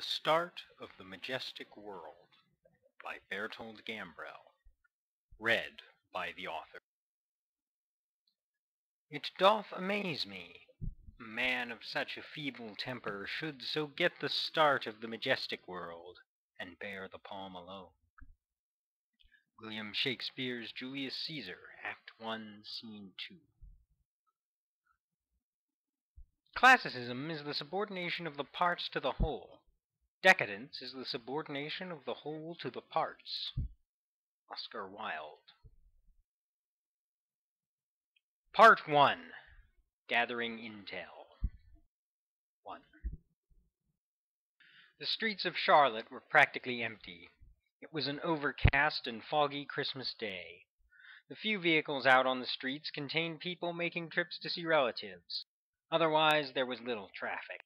The Start of the Majestic World by Berthold Gambrel Read by the author It doth amaze me, a man of such a feeble temper Should so get the start of the majestic world, And bear the palm alone. William Shakespeare's Julius Caesar, Act One, Scene 2 Classicism is the subordination of the parts to the whole. Decadence is the subordination of the whole to the parts. Oscar Wilde. Part 1 Gathering Intel 1 The streets of Charlotte were practically empty. It was an overcast and foggy Christmas day. The few vehicles out on the streets contained people making trips to see relatives. Otherwise, there was little traffic.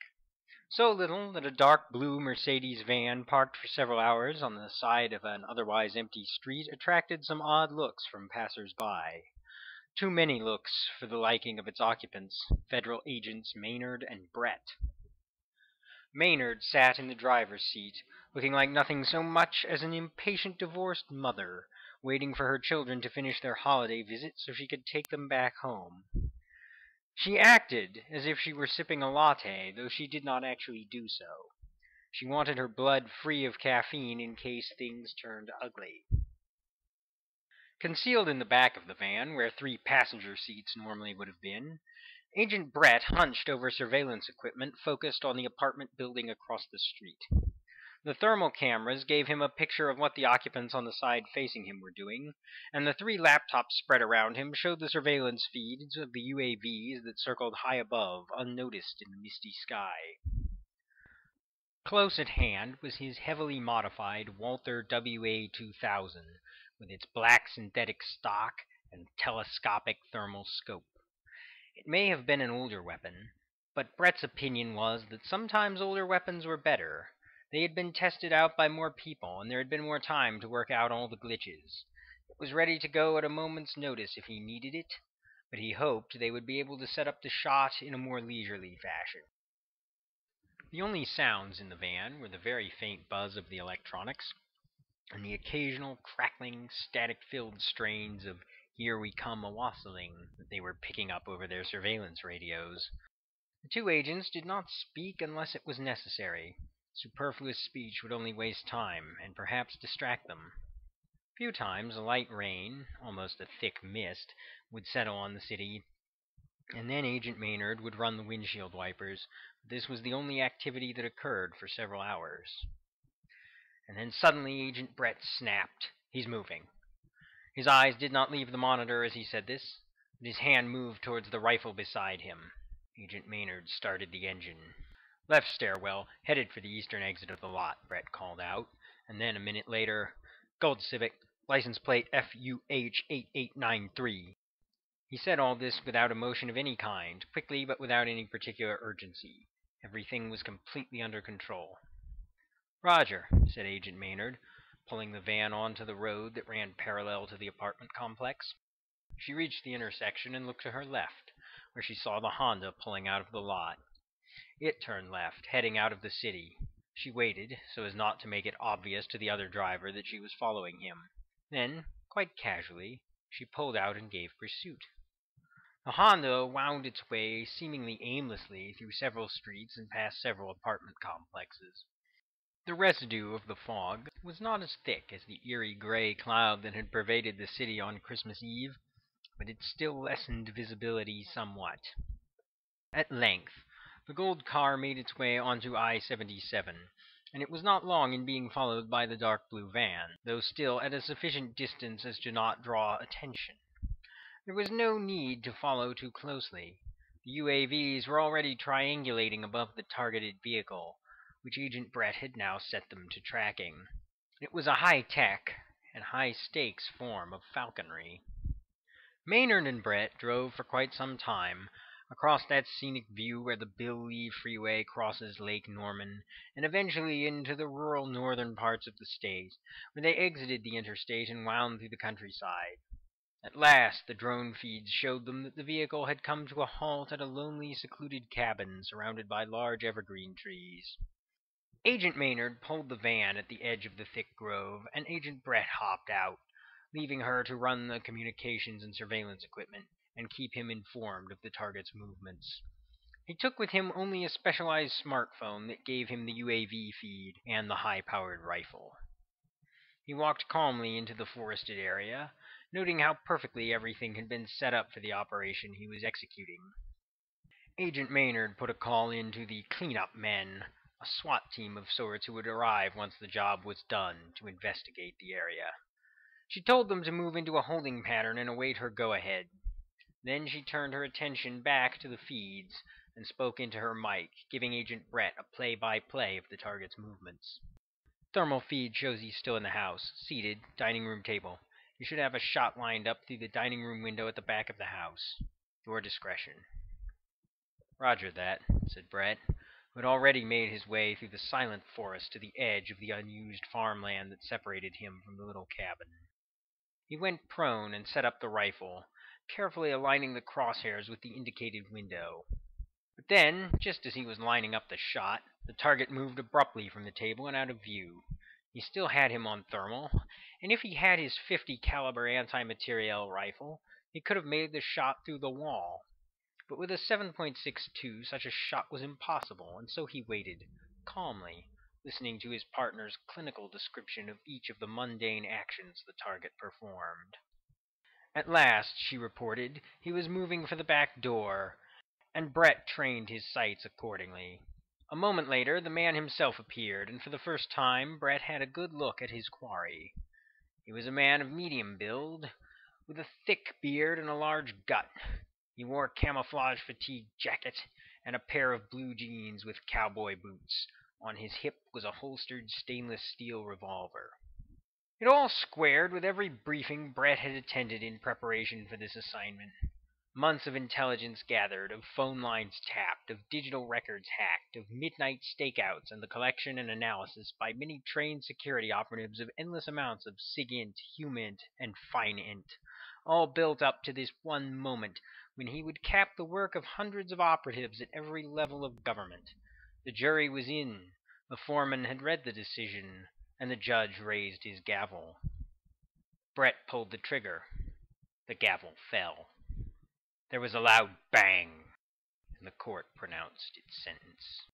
So little that a dark blue Mercedes van parked for several hours on the side of an otherwise empty street attracted some odd looks from passers-by. Too many looks for the liking of its occupants, Federal agents Maynard and Brett. Maynard sat in the driver's seat, looking like nothing so much as an impatient divorced mother, waiting for her children to finish their holiday visit so she could take them back home. She acted as if she were sipping a latte, though she did not actually do so. She wanted her blood free of caffeine in case things turned ugly. Concealed in the back of the van, where three passenger seats normally would have been, Agent Brett hunched over surveillance equipment focused on the apartment building across the street. The thermal cameras gave him a picture of what the occupants on the side facing him were doing, and the three laptops spread around him showed the surveillance feeds of the UAVs that circled high above, unnoticed in the misty sky. Close at hand was his heavily modified Walther WA-2000 with its black synthetic stock and telescopic thermal scope. It may have been an older weapon, but Brett's opinion was that sometimes older weapons were better, they had been tested out by more people, and there had been more time to work out all the glitches. It was ready to go at a moment's notice if he needed it, but he hoped they would be able to set up the shot in a more leisurely fashion. The only sounds in the van were the very faint buzz of the electronics and the occasional crackling, static-filled strains of Here We Come a Wassailing that they were picking up over their surveillance radios. The two agents did not speak unless it was necessary. Superfluous speech would only waste time, and perhaps distract them. A few times a light rain, almost a thick mist, would settle on the city, and then Agent Maynard would run the windshield wipers. This was the only activity that occurred for several hours. And then suddenly Agent Brett snapped. He's moving. His eyes did not leave the monitor as he said this, but his hand moved towards the rifle beside him. Agent Maynard started the engine. Left stairwell, headed for the eastern exit of the lot, Brett called out, and then a minute later, Gold Civic, license plate FUH8893. He said all this without emotion of any kind, quickly but without any particular urgency. Everything was completely under control. Roger, said Agent Maynard, pulling the van onto the road that ran parallel to the apartment complex. She reached the intersection and looked to her left, where she saw the Honda pulling out of the lot. It turned left, heading out of the city. She waited, so as not to make it obvious to the other driver that she was following him. Then, quite casually, she pulled out and gave pursuit. The Honda wound its way seemingly aimlessly through several streets and past several apartment complexes. The residue of the fog was not as thick as the eerie gray cloud that had pervaded the city on Christmas Eve, but it still lessened visibility somewhat. At length the gold car made its way onto I-77, and it was not long in being followed by the dark blue van, though still at a sufficient distance as to not draw attention. There was no need to follow too closely. The UAVs were already triangulating above the targeted vehicle, which Agent Brett had now set them to tracking. It was a high-tech and high-stakes form of falconry. Maynard and Brett drove for quite some time, across that scenic view where the Bill Lee Freeway crosses Lake Norman, and eventually into the rural northern parts of the state, where they exited the interstate and wound through the countryside. At last the drone feeds showed them that the vehicle had come to a halt at a lonely, secluded cabin surrounded by large evergreen trees. Agent Maynard pulled the van at the edge of the thick grove, and Agent Brett hopped out, leaving her to run the communications and surveillance equipment and keep him informed of the target's movements. He took with him only a specialized smartphone that gave him the UAV feed and the high-powered rifle. He walked calmly into the forested area, noting how perfectly everything had been set up for the operation he was executing. Agent Maynard put a call in to the cleanup men, a SWAT team of sorts who would arrive once the job was done to investigate the area. She told them to move into a holding pattern and await her go-ahead. Then she turned her attention back to the feeds and spoke into her mic, giving Agent Brett a play-by-play of the target's movements. Thermal feed shows he's still in the house, seated, dining room table. You should have a shot lined up through the dining room window at the back of the house. Your discretion. Roger that, said Brett, who had already made his way through the silent forest to the edge of the unused farmland that separated him from the little cabin. He went prone and set up the rifle, carefully aligning the crosshairs with the indicated window. But then, just as he was lining up the shot, the target moved abruptly from the table and out of view. He still had him on thermal, and if he had his 50 caliber anti-materiel rifle, he could have made the shot through the wall. But with a 7.62, such a shot was impossible, and so he waited, calmly, listening to his partner's clinical description of each of the mundane actions the target performed. At last, she reported, he was moving for the back door, and Brett trained his sights accordingly. A moment later the man himself appeared, and for the first time Brett had a good look at his quarry. He was a man of medium build, with a thick beard and a large gut. He wore a camouflage fatigue jacket and a pair of blue jeans with cowboy boots. On his hip was a holstered stainless steel revolver. It all squared with every briefing Brett had attended in preparation for this assignment. Months of intelligence gathered, of phone lines tapped, of digital records hacked, of midnight stakeouts and the collection and analysis by many trained security operatives of endless amounts of SIGINT, HUMINT, and FININT, all built up to this one moment when he would cap the work of hundreds of operatives at every level of government. The jury was in, the foreman had read the decision, and the judge raised his gavel. Brett pulled the trigger. The gavel fell. There was a loud bang, and the court pronounced its sentence.